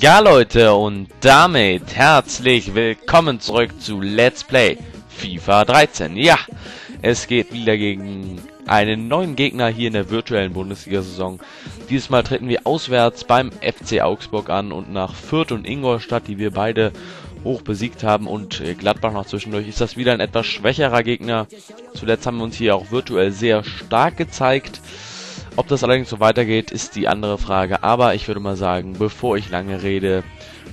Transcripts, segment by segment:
Ja Leute und damit herzlich willkommen zurück zu Let's Play FIFA 13. Ja, es geht wieder gegen einen neuen Gegner hier in der virtuellen Bundesliga-Saison. Dieses Mal treten wir auswärts beim FC Augsburg an und nach Fürth und Ingolstadt, die wir beide hoch besiegt haben und Gladbach noch zwischendurch, ist das wieder ein etwas schwächerer Gegner. Zuletzt haben wir uns hier auch virtuell sehr stark gezeigt. Ob das allerdings so weitergeht, ist die andere Frage. Aber ich würde mal sagen, bevor ich lange rede,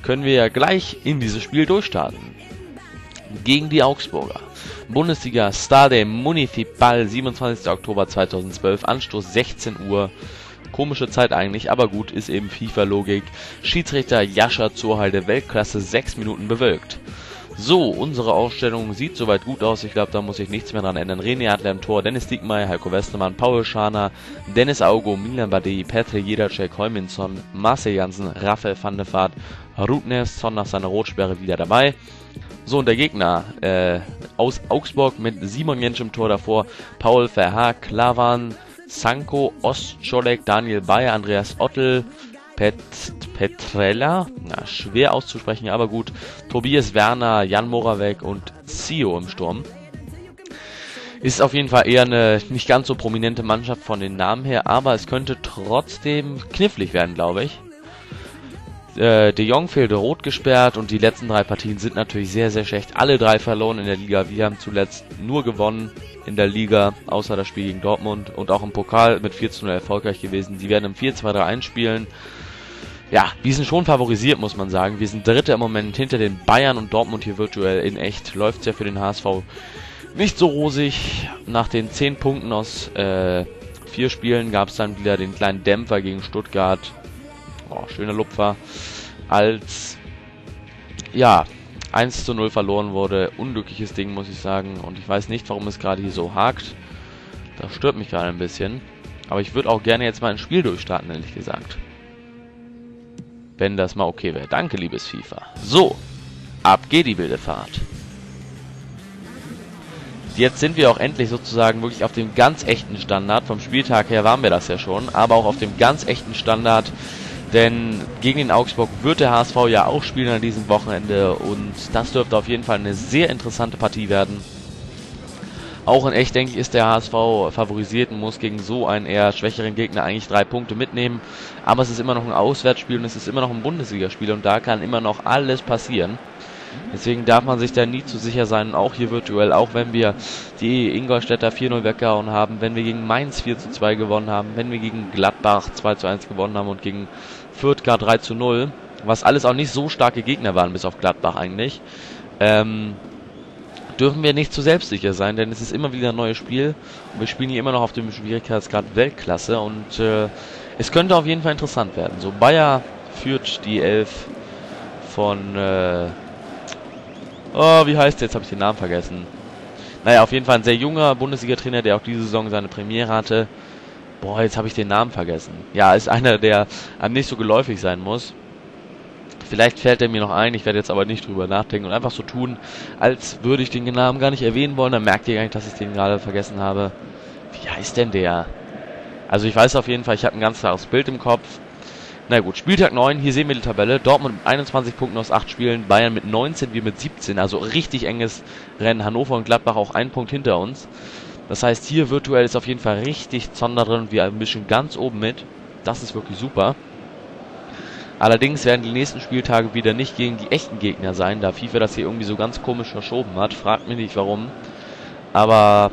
können wir ja gleich in dieses Spiel durchstarten. Gegen die Augsburger. Bundesliga Stade Municipal, 27. Oktober 2012, Anstoß 16 Uhr. Komische Zeit eigentlich, aber gut, ist eben FIFA-Logik. Schiedsrichter Jascha Zurhalde, Weltklasse, 6 Minuten bewölkt. So, unsere Ausstellung sieht soweit gut aus. Ich glaube, da muss ich nichts mehr dran ändern. René Adler im Tor, Dennis Diekmeyer, Heiko Westermann, Paul Schana, Dennis Augo, Milan Badei, Petr Jedacek, Heuminson, Marcel Janssen, Raphael van der Vaart, Rudnes, Son nach seiner Rotsperre wieder dabei. So, und der Gegner äh, aus Augsburg mit Simon Jensch im Tor davor, Paul Verhaar, Klavan, Sanko, Ostscholek, Daniel Bayer, Andreas Ottel, Pet, Petrella, na, schwer auszusprechen, aber gut. Tobias Werner, Jan Moravec und Zio im Sturm. Ist auf jeden Fall eher eine nicht ganz so prominente Mannschaft von den Namen her, aber es könnte trotzdem knifflig werden, glaube ich. Äh, De Jong fehlte rot gesperrt und die letzten drei Partien sind natürlich sehr, sehr schlecht. Alle drei verloren in der Liga. Wir haben zuletzt nur gewonnen in der Liga, außer das Spiel gegen Dortmund und auch im Pokal mit 4 zu 0 erfolgreich gewesen. Sie werden im 4-2-3-1 spielen ja, wir sind schon favorisiert, muss man sagen. Wir sind Dritter im Moment hinter den Bayern und Dortmund hier virtuell in echt. Läuft's ja für den HSV nicht so rosig. Nach den 10 Punkten aus äh, vier Spielen gab es dann wieder den kleinen Dämpfer gegen Stuttgart. Oh, schöner Lupfer. Als ja, 1 zu 0 verloren wurde. Unglückliches Ding, muss ich sagen. Und ich weiß nicht, warum es gerade hier so hakt. Das stört mich gerade ein bisschen. Aber ich würde auch gerne jetzt mal ein Spiel durchstarten, ehrlich gesagt. Wenn das mal okay wäre. Danke, liebes FIFA. So, ab geht die wilde Fahrt. Jetzt sind wir auch endlich sozusagen wirklich auf dem ganz echten Standard. Vom Spieltag her waren wir das ja schon, aber auch auf dem ganz echten Standard. Denn gegen den Augsburg wird der HSV ja auch spielen an diesem Wochenende und das dürfte auf jeden Fall eine sehr interessante Partie werden. Auch in echt, denke ich, ist der HSV favorisiert und muss gegen so einen eher schwächeren Gegner eigentlich drei Punkte mitnehmen. Aber es ist immer noch ein Auswärtsspiel und es ist immer noch ein Bundesligaspiel und da kann immer noch alles passieren. Deswegen darf man sich da nie zu sicher sein, auch hier virtuell, auch wenn wir die Ingolstädter 4-0 weggehauen haben, wenn wir gegen Mainz 4-2 gewonnen haben, wenn wir gegen Gladbach 2-1 gewonnen haben und gegen Fürth gar 3-0, was alles auch nicht so starke Gegner waren, bis auf Gladbach eigentlich. Ähm, dürfen wir nicht zu selbstsicher sein, denn es ist immer wieder ein neues Spiel und wir spielen hier immer noch auf dem Schwierigkeitsgrad Weltklasse und äh, es könnte auf jeden Fall interessant werden. So, Bayer führt die Elf von, äh, oh, wie heißt der? Jetzt habe ich den Namen vergessen. Naja, auf jeden Fall ein sehr junger Bundesliga-Trainer, der auch diese Saison seine Premiere hatte. Boah, jetzt habe ich den Namen vergessen. Ja, ist einer, der einem nicht so geläufig sein muss. Vielleicht fällt er mir noch ein, ich werde jetzt aber nicht drüber nachdenken und einfach so tun, als würde ich den Namen gar nicht erwähnen wollen. Dann merkt ihr gar nicht, dass ich den gerade vergessen habe. Wie heißt denn der? Also ich weiß auf jeden Fall, ich habe ein ganz klares Bild im Kopf. Na gut, Spieltag 9, hier sehen wir die Tabelle. Dortmund mit 21 Punkten aus 8 Spielen, Bayern mit 19, wir mit 17. Also richtig enges Rennen. Hannover und Gladbach auch einen Punkt hinter uns. Das heißt, hier virtuell ist auf jeden Fall richtig Zonder drin und wir mischen ganz oben mit. Das ist wirklich super. Allerdings werden die nächsten Spieltage wieder nicht gegen die echten Gegner sein, da FIFA das hier irgendwie so ganz komisch verschoben hat. Fragt mich nicht warum. Aber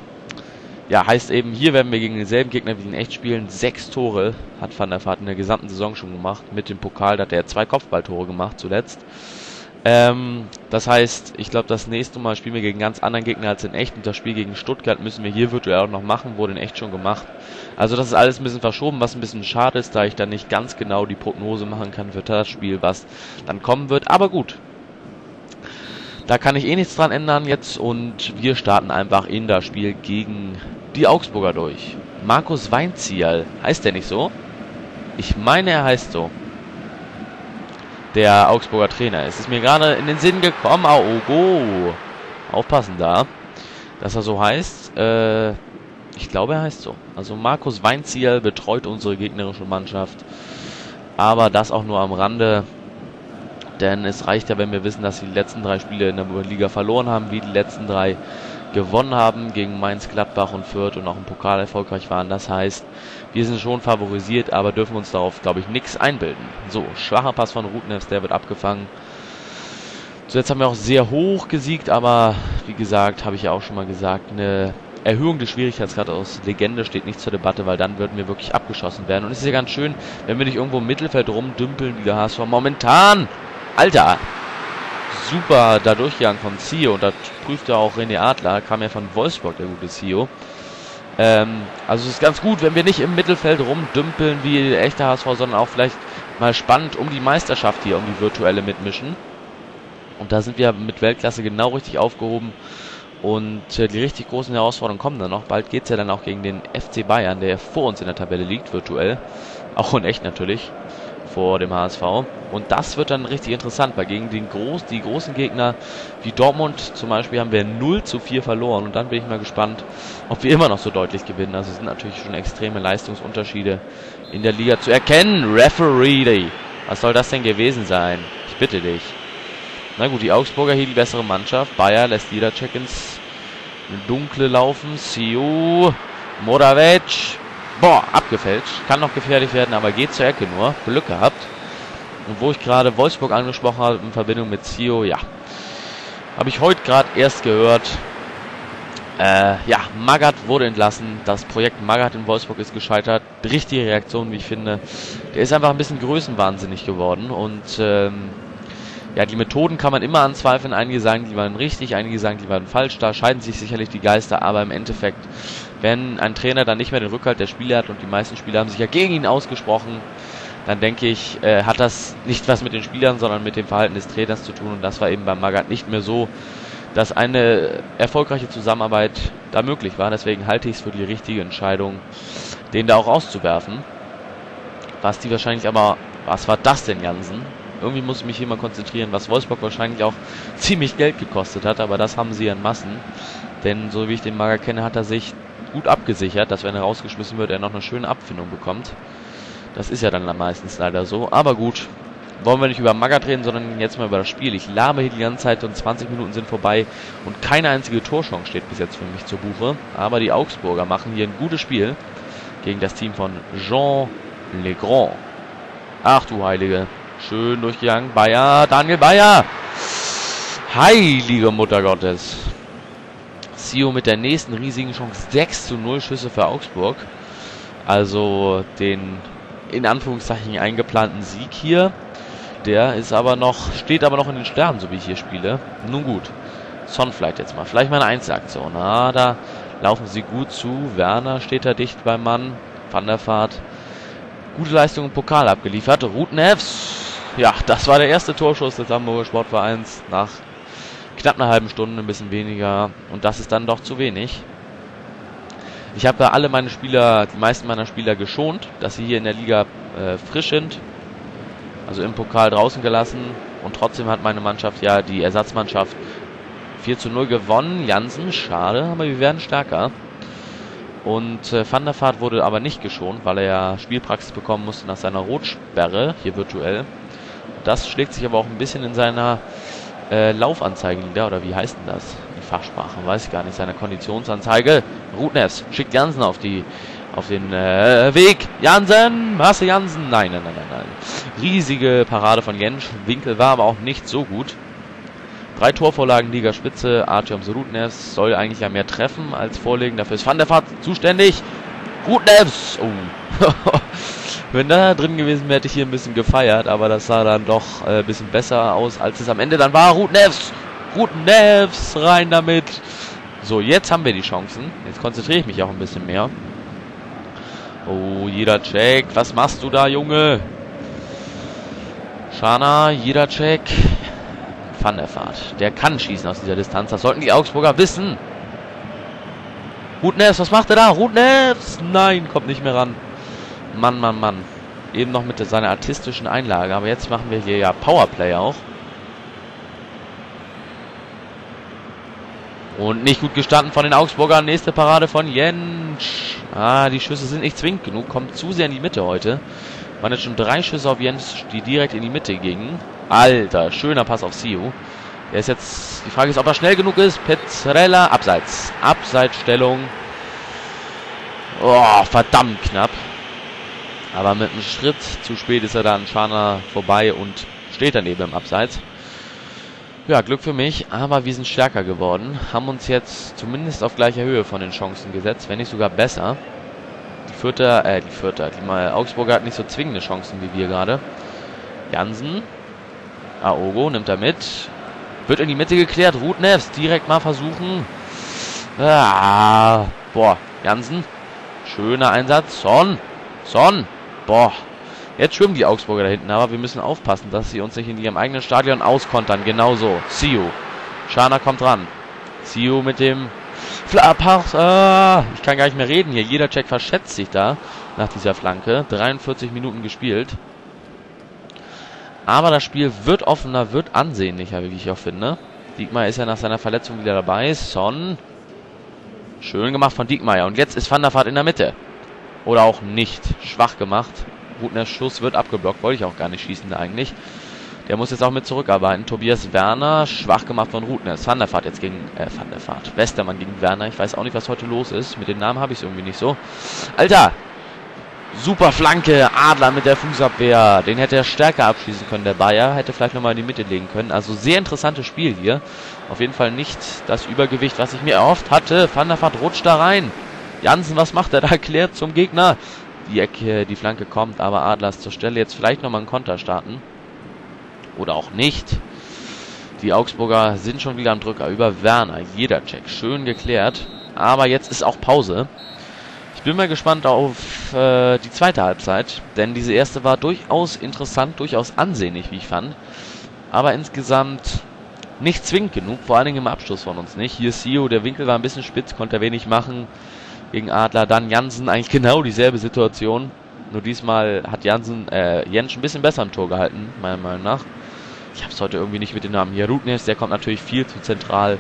ja, heißt eben, hier werden wir gegen denselben Gegner wie in echt spielen. Sechs Tore hat Van der Vaart in der gesamten Saison schon gemacht. Mit dem Pokal hat er zwei Kopfballtore gemacht zuletzt. Ähm, das heißt, ich glaube, das nächste Mal spielen wir gegen ganz anderen Gegner als in echt. Und das Spiel gegen Stuttgart müssen wir hier virtuell auch noch machen, wurde in echt schon gemacht. Also das ist alles ein bisschen verschoben, was ein bisschen schade ist, da ich dann nicht ganz genau die Prognose machen kann für das Spiel, was dann kommen wird. Aber gut. Da kann ich eh nichts dran ändern jetzt und wir starten einfach in das Spiel gegen die Augsburger durch. Markus Weinzierl, heißt der nicht so? Ich meine, er heißt so der Augsburger Trainer. Es ist mir gerade in den Sinn gekommen, Aogo. Aufpassen da, dass er so heißt. Äh, ich glaube, er heißt so. Also Markus Weinziel betreut unsere gegnerische Mannschaft. Aber das auch nur am Rande. Denn es reicht ja, wenn wir wissen, dass sie die letzten drei Spiele in der Liga verloren haben, wie die letzten drei gewonnen haben gegen Mainz, Gladbach und Fürth und auch im Pokal erfolgreich waren. Das heißt, wir sind schon favorisiert, aber dürfen uns darauf, glaube ich, nichts einbilden. So, schwacher Pass von Rutnefs, der wird abgefangen. Zuletzt haben wir auch sehr hoch gesiegt, aber wie gesagt, habe ich ja auch schon mal gesagt, eine Erhöhung des Schwierigkeitsgrades aus Legende steht nicht zur Debatte, weil dann würden wir wirklich abgeschossen werden. Und es ist ja ganz schön, wenn wir nicht irgendwo im Mittelfeld rumdümpeln wie der HSV. Momentan, Alter, super da durchgegangen von Zio und da prüfte auch René Adler, kam ja von Wolfsburg, der gute Zio. Ähm, also es ist ganz gut, wenn wir nicht im Mittelfeld rumdümpeln wie der echte HSV, sondern auch vielleicht mal spannend um die Meisterschaft hier, um die virtuelle mitmischen. Und da sind wir mit Weltklasse genau richtig aufgehoben. Und äh, die richtig großen Herausforderungen kommen dann noch. Bald geht es ja dann auch gegen den FC Bayern, der vor uns in der Tabelle liegt, virtuell. Auch in echt natürlich vor dem HSV. Und das wird dann richtig interessant, weil gegen den Groß, die großen Gegner wie Dortmund zum Beispiel haben wir 0 zu 4 verloren. Und dann bin ich mal gespannt, ob wir immer noch so deutlich gewinnen. Also es sind natürlich schon extreme Leistungsunterschiede in der Liga zu erkennen. Referee, was soll das denn gewesen sein? Ich bitte dich. Na gut, die Augsburger hier die bessere Mannschaft. Bayer lässt Check ins Dunkle laufen. Siu, Moravec, Boah, abgefälscht. Kann noch gefährlich werden, aber geht zur Ecke nur. Glück gehabt. Und wo ich gerade Wolfsburg angesprochen habe in Verbindung mit Zio, ja. Habe ich heute gerade erst gehört. Äh, ja, Magath wurde entlassen. Das Projekt Magath in Wolfsburg ist gescheitert. Richtige Reaktion, wie ich finde. Der ist einfach ein bisschen größenwahnsinnig geworden. Und ähm, ja, die Methoden kann man immer anzweifeln. Einige sagen, die waren richtig, einige sagen, die waren falsch. Da scheiden sich sicherlich die Geister, aber im Endeffekt, wenn ein Trainer dann nicht mehr den Rückhalt der Spieler hat und die meisten Spieler haben sich ja gegen ihn ausgesprochen, dann denke ich, äh, hat das nicht was mit den Spielern, sondern mit dem Verhalten des Trainers zu tun. Und das war eben beim Magath nicht mehr so, dass eine erfolgreiche Zusammenarbeit da möglich war. Deswegen halte ich es für die richtige Entscheidung, den da auch auszuwerfen. Was die wahrscheinlich aber, was war das denn, Jansen? irgendwie muss ich mich hier mal konzentrieren, was Wolfsburg wahrscheinlich auch ziemlich Geld gekostet hat, aber das haben sie in Massen. Denn so wie ich den Mager kenne, hat er sich gut abgesichert, dass wenn er rausgeschmissen wird, er noch eine schöne Abfindung bekommt. Das ist ja dann meistens leider so. Aber gut, wollen wir nicht über Magath reden, sondern jetzt mal über das Spiel. Ich labe hier die ganze Zeit und 20 Minuten sind vorbei und keine einzige Torchance steht bis jetzt für mich zur Buche. Aber die Augsburger machen hier ein gutes Spiel gegen das Team von Jean Legrand. Ach du Heilige. Schön durchgegangen. Bayer, Daniel Bayer. Heilige Mutter Gottes. Sio mit der nächsten riesigen Chance. 6 zu 0 Schüsse für Augsburg. Also den in Anführungszeichen eingeplanten Sieg hier. Der ist aber noch, steht aber noch in den Sternen, so wie ich hier spiele. Nun gut. Son vielleicht jetzt mal. Vielleicht mal eine Einzelaktion. Ah, da laufen sie gut zu. Werner steht da dicht beim Mann. Van der Vaart. Gute Leistung im Pokal abgeliefert. Rutenefs ja, das war der erste Torschuss des Hamburger Sportvereins nach knapp einer halben Stunde, ein bisschen weniger. Und das ist dann doch zu wenig. Ich habe da alle meine Spieler, die meisten meiner Spieler geschont, dass sie hier in der Liga äh, frisch sind. Also im Pokal draußen gelassen. Und trotzdem hat meine Mannschaft ja die Ersatzmannschaft 4 zu 0 gewonnen. Jansen, schade, aber wir werden stärker. Und äh, Van der Vaart wurde aber nicht geschont, weil er ja Spielpraxis bekommen musste nach seiner Rotsperre, hier virtuell. Das schlägt sich aber auch ein bisschen in seiner äh, Laufanzeige nieder, oder wie heißt denn das? Die Fachsprache, weiß ich gar nicht. Seiner Konditionsanzeige. Rutnefs schickt Jansen auf die auf den äh, Weg. Jansen, Marcel Jansen. Nein, nein, nein, nein, nein. Riesige Parade von Jensch. Winkel war aber auch nicht so gut. Drei Torvorlagen Liga Spitze. Artyom Rutnevs soll eigentlich ja mehr treffen als vorlegen. Dafür ist Van der Vaart zuständig. Rutnevs. Oh. Wenn da drin gewesen wäre, hätte ich hier ein bisschen gefeiert, aber das sah dann doch äh, ein bisschen besser aus, als es am Ende dann war. Ruth Nevs! Rein damit! So, jetzt haben wir die Chancen. Jetzt konzentriere ich mich auch ein bisschen mehr. Oh, jeder Check. Was machst du da, Junge? Schana, jeder Check. Van der Fahrt. Der kann schießen aus dieser Distanz. Das sollten die Augsburger wissen. Ruth Nevs, was macht er da? Ruth Nevs! Nein, kommt nicht mehr ran. Mann, Mann, Mann. Eben noch mit seiner artistischen Einlage, aber jetzt machen wir hier ja Powerplay auch. Und nicht gut gestanden von den Augsburgern. Nächste Parade von Jentsch. Ah, die Schüsse sind nicht zwingend genug. Kommt zu sehr in die Mitte heute. Waren jetzt schon drei Schüsse auf Jens, die direkt in die Mitte gingen. Alter, schöner Pass auf Siu. Der ist jetzt, die Frage ist, ob er schnell genug ist. Petrella, Abseits. Abseitsstellung. Oh, verdammt knapp. Aber mit einem Schritt zu spät ist er dann Schana vorbei und steht daneben im Abseits. Ja, Glück für mich, aber wir sind stärker geworden. Haben uns jetzt zumindest auf gleicher Höhe von den Chancen gesetzt, wenn nicht sogar besser. Die Vierter, äh, die Vierter, die mal Augsburger hat nicht so zwingende Chancen wie wir gerade. Jansen. Aogo nimmt er mit. Wird in die Mitte geklärt. Ruth Neves direkt mal versuchen. Ah, boah, Jansen. Schöner Einsatz. Son. Son. Boah. Jetzt schwimmen die Augsburger da hinten, aber wir müssen aufpassen, dass sie uns nicht in ihrem eigenen Stadion auskontern. Genauso. Siu. Schana kommt ran. Siu mit dem Flapass. Ah, ich kann gar nicht mehr reden hier. Jeder Check verschätzt sich da nach dieser Flanke. 43 Minuten gespielt. Aber das Spiel wird offener, wird ansehnlicher, wie ich auch finde. Diekmeyer ist ja nach seiner Verletzung wieder dabei. Son. Schön gemacht von Diekmeyer. Und jetzt ist Van der Vaart in der Mitte. Oder auch nicht. Schwach gemacht. Rutner Schuss wird abgeblockt. Wollte ich auch gar nicht schießen eigentlich. Der muss jetzt auch mit zurückarbeiten. Tobias Werner, schwach gemacht von Rutners. Van der Vaart jetzt gegen, äh, Van der Vaart. Westermann gegen Werner. Ich weiß auch nicht, was heute los ist. Mit den Namen habe ich es irgendwie nicht so. Alter! Super Flanke. Adler mit der Fußabwehr. Den hätte er stärker abschließen können, der Bayer. Hätte vielleicht nochmal in die Mitte legen können. Also sehr interessantes Spiel hier. Auf jeden Fall nicht das Übergewicht, was ich mir erhofft hatte. Van der Vaart rutscht da rein. Jansen, was macht er da? Klärt zum Gegner. Die Ecke, die Flanke kommt, aber Adler ist zur Stelle. Jetzt vielleicht nochmal einen Konter starten. Oder auch nicht. Die Augsburger sind schon wieder am Drücker. Über Werner. Jeder Check. Schön geklärt. Aber jetzt ist auch Pause. Ich bin mal gespannt auf äh, die zweite Halbzeit. Denn diese erste war durchaus interessant, durchaus ansehnlich, wie ich fand. Aber insgesamt nicht zwingend genug. Vor allen Dingen im Abschluss von uns nicht. Hier ist Sio. Der Winkel war ein bisschen spitz, konnte er wenig machen gegen Adler. Dann Jansen, eigentlich genau dieselbe Situation. Nur diesmal hat Jansen, äh, Jens ein bisschen besser im Tor gehalten, meiner Meinung nach. Ich habe es heute irgendwie nicht mit den Namen hier. Der kommt natürlich viel zu zentral.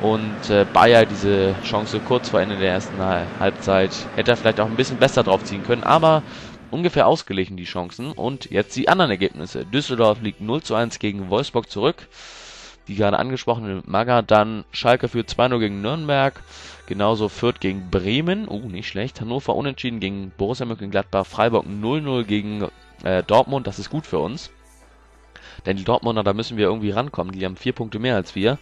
Und äh, Bayer diese Chance kurz vor Ende der ersten Halbzeit hätte er vielleicht auch ein bisschen besser drauf ziehen können, aber ungefähr ausgeglichen die Chancen. Und jetzt die anderen Ergebnisse. Düsseldorf liegt 0 zu 1 gegen Wolfsburg zurück. Die gerade angesprochene Maga, dann Schalke führt 2-0 gegen Nürnberg. Genauso Fürth gegen Bremen. Uh, nicht schlecht. Hannover unentschieden gegen Borussia Mönchengladbach. Freiburg 0-0 gegen äh, Dortmund. Das ist gut für uns. Denn die Dortmunder, da müssen wir irgendwie rankommen. Die haben vier Punkte mehr als wir.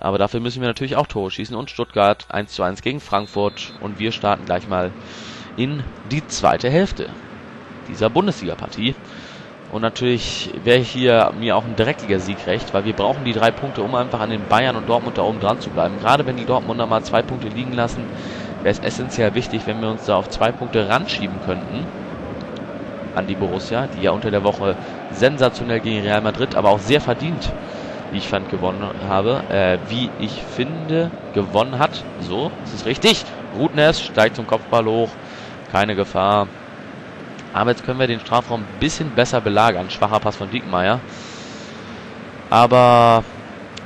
Aber dafür müssen wir natürlich auch Tore schießen. Und Stuttgart 1 zu 1 gegen Frankfurt. Und wir starten gleich mal in die zweite Hälfte dieser Bundesliga-Partie. Und natürlich wäre hier mir auch ein dreckiger Sieg recht, weil wir brauchen die drei Punkte, um einfach an den Bayern und Dortmund da oben dran zu bleiben. Gerade wenn die Dortmunder mal zwei Punkte liegen lassen, wäre es essentiell wichtig, wenn wir uns da auf zwei Punkte ranschieben könnten an die Borussia, die ja unter der Woche sensationell gegen Real Madrid, aber auch sehr verdient, wie ich fand, gewonnen habe. Äh, wie ich finde, gewonnen hat. So, ist es richtig. Rutnes steigt zum Kopfball hoch. Keine Gefahr. Aber jetzt können wir den Strafraum ein bisschen besser belagern. Schwacher Pass von Diekmeyer. Aber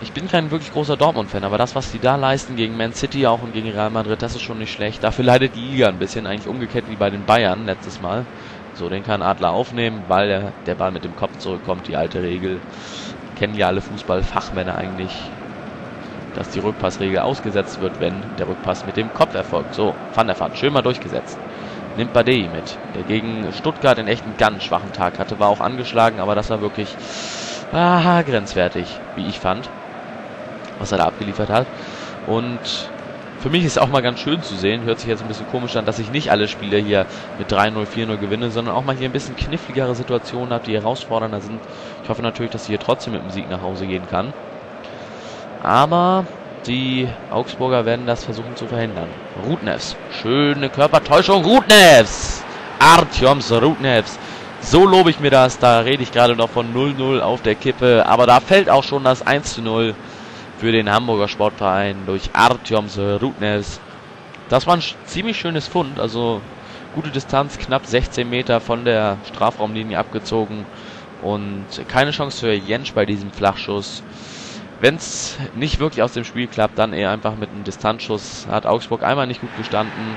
ich bin kein wirklich großer Dortmund-Fan, aber das, was die da leisten gegen Man City auch und gegen Real Madrid, das ist schon nicht schlecht. Dafür leidet die Liga ein bisschen, eigentlich umgekehrt wie bei den Bayern letztes Mal. So, den kann Adler aufnehmen, weil der, der Ball mit dem Kopf zurückkommt, die alte Regel. Kennen ja alle Fußballfachmänner eigentlich, dass die Rückpassregel ausgesetzt wird, wenn der Rückpass mit dem Kopf erfolgt. So, Van der Vaart, schön mal durchgesetzt nimmt Badei mit, der gegen Stuttgart einen echt einen ganz schwachen Tag hatte, war auch angeschlagen, aber das war wirklich ah, grenzwertig, wie ich fand, was er da abgeliefert hat. Und für mich ist auch mal ganz schön zu sehen, hört sich jetzt ein bisschen komisch an, dass ich nicht alle Spiele hier mit 3-0, 4-0 gewinne, sondern auch mal hier ein bisschen kniffligere Situationen habe, die herausfordernder sind. Ich hoffe natürlich, dass ich hier trotzdem mit dem Sieg nach Hause gehen kann. Aber die Augsburger werden das versuchen zu verhindern. Rutnevs. Schöne Körpertäuschung. Rutnevs. Artjoms Rutnevs. So lobe ich mir das. Da rede ich gerade noch von 0-0 auf der Kippe. Aber da fällt auch schon das 1-0 für den Hamburger Sportverein durch Artjoms Rutnevs. Das war ein ziemlich schönes Fund. Also gute Distanz, knapp 16 Meter von der Strafraumlinie abgezogen. Und keine Chance für Jensch bei diesem Flachschuss. Wenn es nicht wirklich aus dem Spiel klappt, dann eher einfach mit einem Distanzschuss. Hat Augsburg einmal nicht gut gestanden.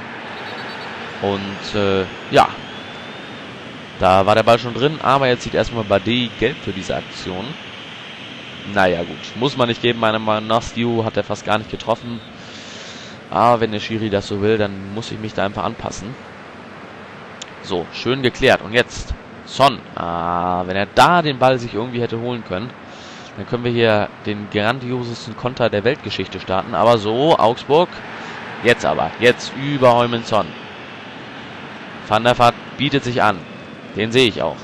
Und äh, ja, Da war der Ball schon drin, aber jetzt sieht erstmal Bade gelb für diese Aktion. Naja, gut. Muss man nicht geben, meiner Meinung nach. Stu hat er fast gar nicht getroffen. Aber wenn der Schiri das so will, dann muss ich mich da einfach anpassen. So, schön geklärt. Und jetzt Son. Ah, wenn er da den Ball sich irgendwie hätte holen können, dann können wir hier den grandiosesten Konter der Weltgeschichte starten. Aber so, Augsburg. Jetzt aber. Jetzt über Heumann-Son. Van der Vaart bietet sich an. Den sehe ich auch.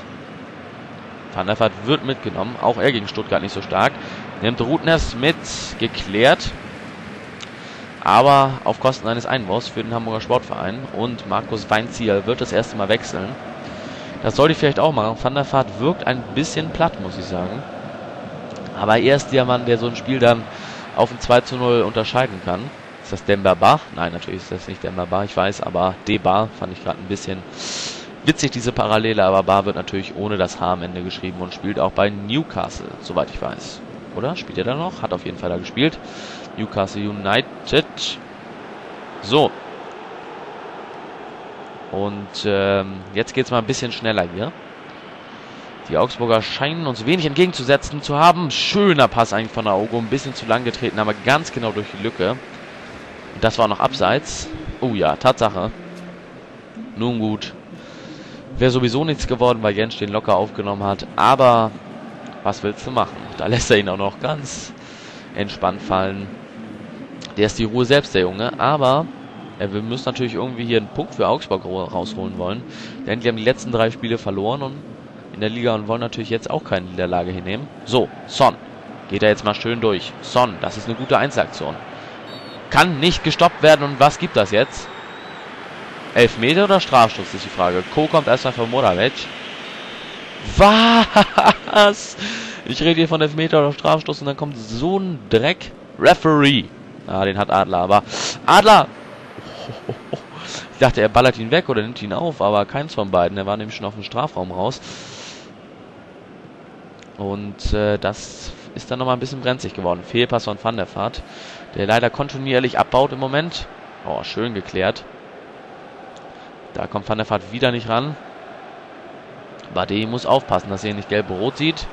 Van der Vaart wird mitgenommen. Auch er gegen Stuttgart nicht so stark. Nimmt Rutners mit. Geklärt. Aber auf Kosten eines Einwurfs für den Hamburger Sportverein. Und Markus Weinzierl wird das erste Mal wechseln. Das sollte ich vielleicht auch machen. Van der Vaart wirkt ein bisschen platt, muss ich sagen. Aber er ist der Mann, der so ein Spiel dann auf ein 2 zu 0 unterscheiden kann. Ist das Demba Bar? Nein, natürlich ist das nicht Demba Bar, ich weiß, aber D-Bar fand ich gerade ein bisschen witzig, diese Parallele, aber Bar wird natürlich ohne das H am Ende geschrieben und spielt auch bei Newcastle, soweit ich weiß. Oder? Spielt er da noch? Hat auf jeden Fall da gespielt. Newcastle United. So. Und ähm, jetzt geht es mal ein bisschen schneller hier. Die Augsburger scheinen uns wenig entgegenzusetzen zu haben. Schöner Pass eigentlich von Aogo. Ein bisschen zu lang getreten, aber ganz genau durch die Lücke. Und das war noch abseits. Oh ja, Tatsache. Nun gut. Wäre sowieso nichts geworden, weil Jens den locker aufgenommen hat. Aber was willst du machen? Da lässt er ihn auch noch ganz entspannt fallen. Der ist die Ruhe selbst, der Junge. Aber äh, wir müssen natürlich irgendwie hier einen Punkt für Augsburg rausholen wollen. Denn die haben die letzten drei Spiele verloren und in der Liga und wollen natürlich jetzt auch keine Niederlage hinnehmen. So, Son. Geht er jetzt mal schön durch. Son, das ist eine gute Einzelaktion. Kann nicht gestoppt werden und was gibt das jetzt? Elfmeter oder Strafstoß ist die Frage. Co kommt erstmal für Moravec. Was? Ich rede hier von Elfmeter oder Strafstoß und dann kommt so ein Dreck. Referee. Ah, den hat Adler, aber Adler! Ich dachte, er ballert ihn weg oder nimmt ihn auf, aber keins von beiden. Er war nämlich schon auf dem Strafraum raus. Und äh, das ist dann nochmal ein bisschen brenzlig geworden. Fehlpass von Van der Vaart, der leider kontinuierlich abbaut im Moment. Oh, schön geklärt. Da kommt Van der Vaart wieder nicht ran. Bade muss aufpassen, dass er nicht gelb-rot sieht.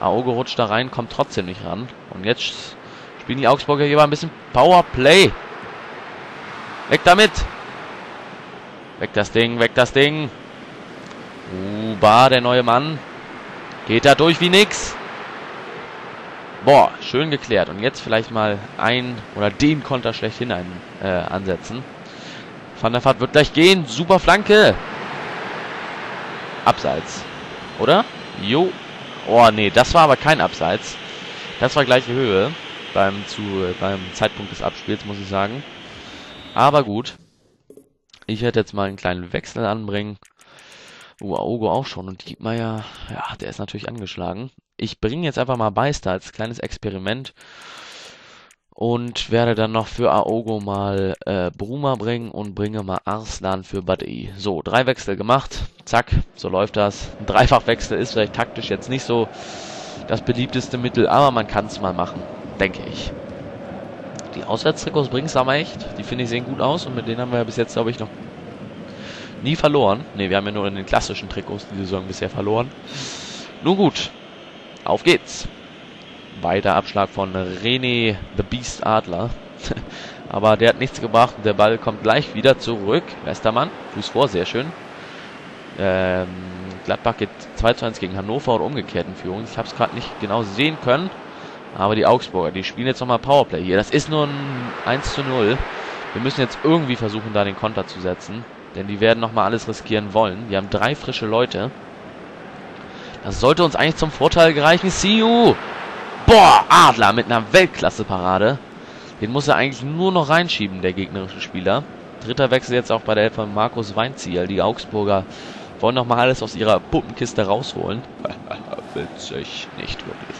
Aogo rutscht da rein, kommt trotzdem nicht ran. Und jetzt spielen die Augsburger hier mal ein bisschen Powerplay. Weg damit! Weg das Ding, weg das Ding. Uba, der neue Mann. Geht da durch wie nix. Boah, schön geklärt. Und jetzt vielleicht mal ein oder den Konter schlechthin ein, äh, ansetzen. Van der Vaart wird gleich gehen. Super Flanke. Abseits. Oder? Jo. Oh, nee, das war aber kein Abseits. Das war gleiche Höhe beim, zu, beim Zeitpunkt des Abspiels, muss ich sagen. Aber gut. Ich werde jetzt mal einen kleinen Wechsel anbringen. Augo auch schon. Und Dietmeier, ja, der ist natürlich angeschlagen. Ich bringe jetzt einfach mal Beister als kleines Experiment. Und werde dann noch für Aogo mal äh, Bruma bringen und bringe mal Arslan für Badei. So, drei Wechsel gemacht. Zack, so läuft das. Ein Dreifachwechsel ist vielleicht taktisch jetzt nicht so das beliebteste Mittel, aber man kann es mal machen, denke ich. Die Auswärtstrikots bringen es aber echt. Die finde ich sehen gut aus und mit denen haben wir ja bis jetzt, glaube ich, noch nie verloren. Ne, wir haben ja nur in den klassischen Trikots die Saison bisher verloren. Nun gut, auf geht's. Weiter Abschlag von René The Beast Adler. Aber der hat nichts gebracht und der Ball kommt gleich wieder zurück. Westermann, Fuß vor, sehr schön. Ähm, Gladbach geht 2 zu 1 gegen Hannover und umgekehrt in Führung. Ich habe es gerade nicht genau sehen können. Aber die Augsburger, die spielen jetzt nochmal Powerplay hier. Das ist nur ein 1 zu 0. Wir müssen jetzt irgendwie versuchen, da den Konter zu setzen. Denn die werden nochmal alles riskieren wollen. Wir haben drei frische Leute. Das sollte uns eigentlich zum Vorteil gereichen. See you! Boah, Adler mit einer Weltklasse-Parade. Den muss er eigentlich nur noch reinschieben, der gegnerische Spieler. Dritter Wechsel jetzt auch bei der Elf von Markus Weinziel. Die Augsburger wollen nochmal alles aus ihrer Puppenkiste rausholen. Witzig, nicht wirklich.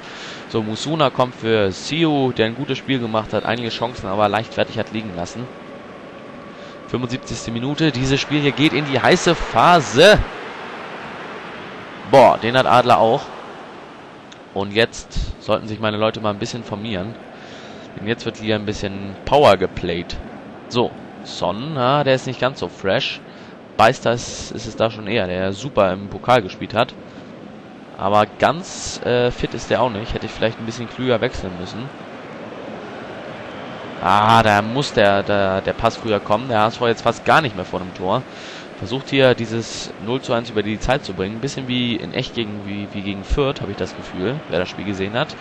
So, Musuna kommt für Siu, der ein gutes Spiel gemacht hat, einige Chancen aber leichtfertig hat liegen lassen. 75. Minute. Dieses Spiel hier geht in die heiße Phase. Boah, den hat Adler auch. Und jetzt sollten sich meine Leute mal ein bisschen formieren. Denn jetzt wird hier ein bisschen Power geplayt. So, Son, ja, der ist nicht ganz so fresh. Beister ist, ist es da schon eher, der super im Pokal gespielt hat. Aber ganz äh, fit ist der auch nicht. Hätte ich vielleicht ein bisschen klüger wechseln müssen. Ah, da muss der, der, der Pass früher kommen. Der HSV jetzt fast gar nicht mehr vor dem Tor. Versucht hier dieses 0 zu 1 über die Zeit zu bringen. Bisschen wie in echt gegen, wie, wie gegen Fürth, habe ich das Gefühl, wer das Spiel gesehen hat.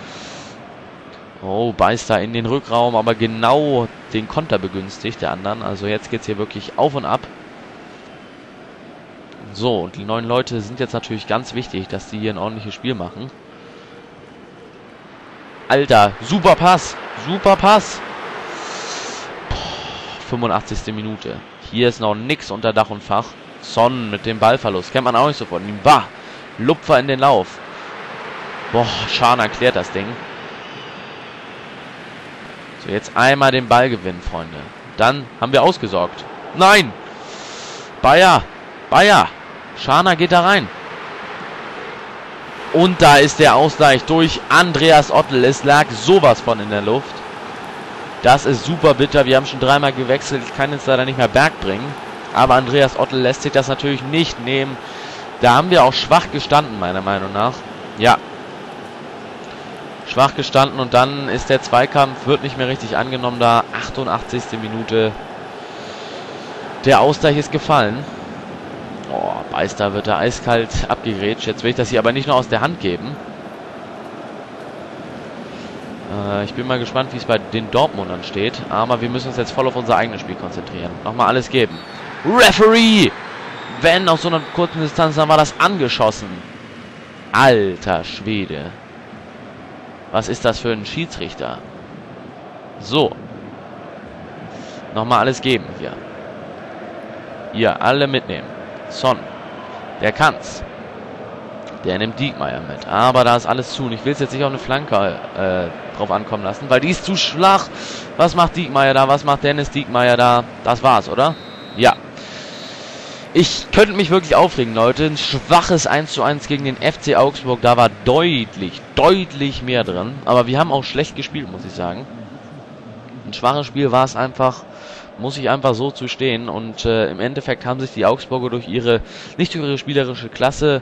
Oh, beißt da in den Rückraum, aber genau den Konter begünstigt der anderen. Also jetzt geht es hier wirklich auf und ab. So, und die neuen Leute sind jetzt natürlich ganz wichtig, dass die hier ein ordentliches Spiel machen. Alter, super Pass, super Pass. Boah, 85. Minute. Hier ist noch nix unter Dach und Fach. Son mit dem Ballverlust. Kennt man auch nicht so von ihm. Bah, Lupfer in den Lauf. Boah, Schana klärt das Ding. So, jetzt einmal den Ball gewinnen, Freunde. Dann haben wir ausgesorgt. Nein! Bayer! Bayer! Schana geht da rein. Und da ist der Ausgleich durch Andreas Ottel. Es lag sowas von in der Luft. Das ist super bitter. Wir haben schon dreimal gewechselt. Ich kann jetzt leider nicht mehr Berg bringen. Aber Andreas Ottel lässt sich das natürlich nicht nehmen. Da haben wir auch schwach gestanden, meiner Meinung nach. Ja. Schwach gestanden und dann ist der Zweikampf, wird nicht mehr richtig angenommen da. 88. Minute. Der Ausgleich ist gefallen. Oh, Beister wird da eiskalt abgegrätscht. Jetzt will ich das hier aber nicht nur aus der Hand geben. Äh, ich bin mal gespannt, wie es bei den Dortmundern steht. Aber wir müssen uns jetzt voll auf unser eigenes Spiel konzentrieren. Nochmal alles geben. Referee! Wenn aus so einer kurzen Distanz, dann war das angeschossen. Alter Schwede. Was ist das für ein Schiedsrichter? So. Nochmal alles geben hier. Hier, alle mitnehmen. Son. Der kann's. Der nimmt Diekmeyer mit. Aber da ist alles zu. Und ich will es jetzt nicht auf eine Flanke äh, drauf ankommen lassen, weil die ist zu schwach. Was macht Diekmeyer da? Was macht Dennis Diekmeyer da? Das war's, oder? Ja. Ich könnte mich wirklich aufregen, Leute. Ein schwaches 1 zu 1 gegen den FC Augsburg. Da war deutlich, deutlich mehr drin. Aber wir haben auch schlecht gespielt, muss ich sagen. Ein schwaches Spiel war es einfach muss ich einfach so zu stehen. Und äh, im Endeffekt haben sich die Augsburger durch ihre, nicht durch ihre spielerische Klasse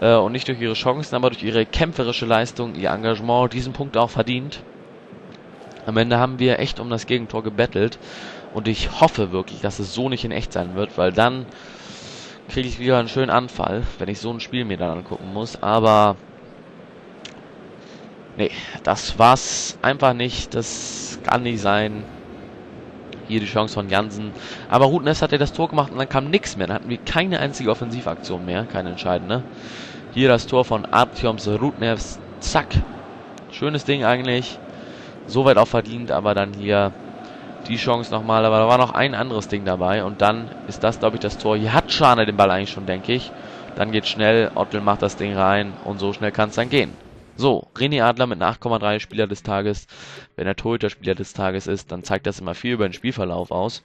äh, und nicht durch ihre Chancen, aber durch ihre kämpferische Leistung, ihr Engagement diesen Punkt auch verdient. Am Ende haben wir echt um das Gegentor gebettelt. Und ich hoffe wirklich, dass es so nicht in echt sein wird, weil dann kriege ich wieder einen schönen Anfall, wenn ich so ein Spiel mir dann angucken muss. Aber nee, das war's einfach nicht. Das kann nicht sein. Hier die Chance von Jansen. Aber Rutness hat ja das Tor gemacht und dann kam nichts mehr. Dann hatten wir keine einzige Offensivaktion mehr. Keine entscheidende. Hier das Tor von Artyoms Rutnevs. Zack. Schönes Ding eigentlich. Soweit auch verdient, aber dann hier die Chance nochmal. Aber da war noch ein anderes Ding dabei. Und dann ist das, glaube ich, das Tor. Hier hat Schane den Ball eigentlich schon, denke ich. Dann geht schnell. Ottel macht das Ding rein. Und so schnell kann es dann gehen. So, René Adler mit 8,3 Spieler des Tages. Wenn er Torhüter Spieler des Tages ist, dann zeigt das immer viel über den Spielverlauf aus.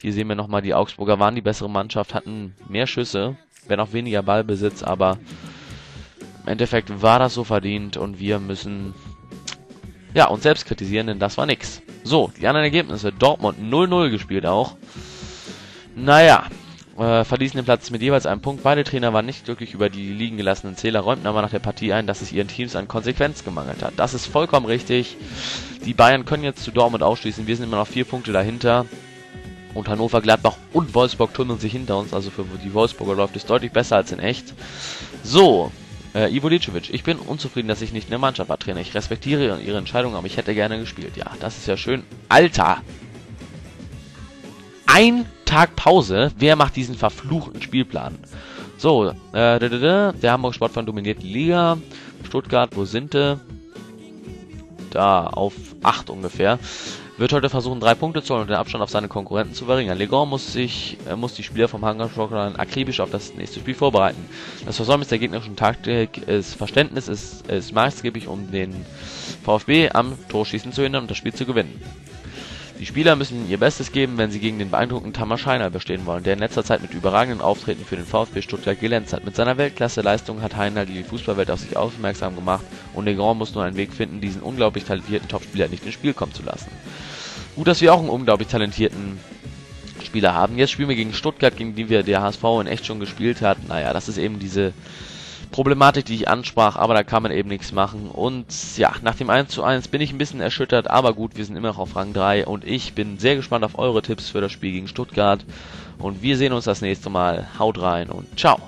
Hier sehen wir nochmal, die Augsburger waren die bessere Mannschaft, hatten mehr Schüsse, wenn auch weniger Ballbesitz, aber im Endeffekt war das so verdient und wir müssen ja uns selbst kritisieren, denn das war nix. So, die anderen Ergebnisse. Dortmund 0-0 gespielt auch. Naja, äh, verließen den Platz mit jeweils einem Punkt. Beide Trainer waren nicht glücklich über die liegen gelassenen Zähler, räumten aber nach der Partie ein, dass es ihren Teams an Konsequenz gemangelt hat. Das ist vollkommen richtig. Die Bayern können jetzt zu Dortmund ausschließen. Wir sind immer noch vier Punkte dahinter. Und Hannover, Gladbach und Wolfsburg tunneln sich hinter uns. Also für die Wolfsburger läuft es deutlich besser als in echt. So, äh, Ivo Licevic, ich bin unzufrieden, dass ich nicht in der Mannschaft war, Trainer. Ich respektiere Ihre Entscheidung, aber ich hätte gerne gespielt. Ja, das ist ja schön. Alter! Ein Tag Pause. Wer macht diesen verfluchten Spielplan? So, äh, der Hamburg Sportverein dominiert die Liga. Stuttgart, wo sind die? Da, auf 8 ungefähr. Wird heute versuchen, drei Punkte zu holen und den Abstand auf seine Konkurrenten zu verringern. Legon muss sich, äh, muss die Spieler vom Hamburg Sportverein akribisch auf das nächste Spiel vorbereiten. Das Versäumnis der gegnerischen Taktik ist Verständnis, ist, ist maßgeblich, um den VfB am Torschießen zu hindern und das Spiel zu gewinnen. Die Spieler müssen ihr Bestes geben, wenn sie gegen den beeindruckenden Tamar Scheiner bestehen wollen, der in letzter Zeit mit überragenden Auftreten für den VfB Stuttgart glänzt hat. Mit seiner Weltklasse-Leistung hat Heiner die Fußballwelt auf sich aufmerksam gemacht und Legrand muss nur einen Weg finden, diesen unglaublich talentierten Topspieler nicht ins Spiel kommen zu lassen. Gut, dass wir auch einen unglaublich talentierten Spieler haben. Jetzt spielen wir gegen Stuttgart, gegen die wir der HSV in echt schon gespielt hat. Naja, das ist eben diese Problematik, die ich ansprach, aber da kann man eben nichts machen. Und ja, nach dem 1 zu 1 bin ich ein bisschen erschüttert, aber gut, wir sind immer noch auf Rang 3 und ich bin sehr gespannt auf eure Tipps für das Spiel gegen Stuttgart. Und wir sehen uns das nächste Mal. Haut rein und ciao.